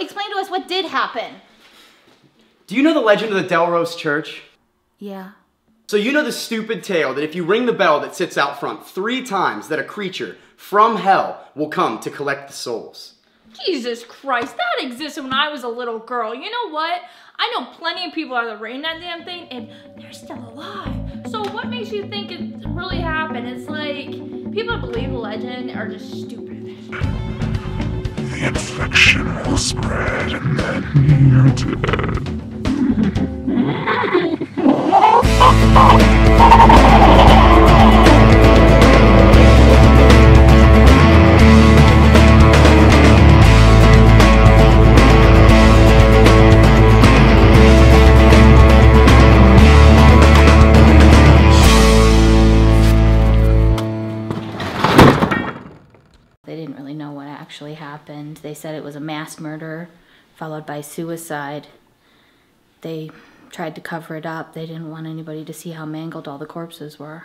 Explain to us what did happen. Do you know the legend of the Delrose Church? Yeah. So you know the stupid tale that if you ring the bell that sits out front three times that a creature from hell will come to collect the souls. Jesus Christ, that existed when I was a little girl. You know what? I know plenty of people that have written that damn thing and they're still alive. So what makes you think it really happened? It's like people that believe the legend are just stupid. Infection will spread and then you're dead. They didn't really know what actually happened. They said it was a mass murder followed by suicide. They tried to cover it up. They didn't want anybody to see how mangled all the corpses were.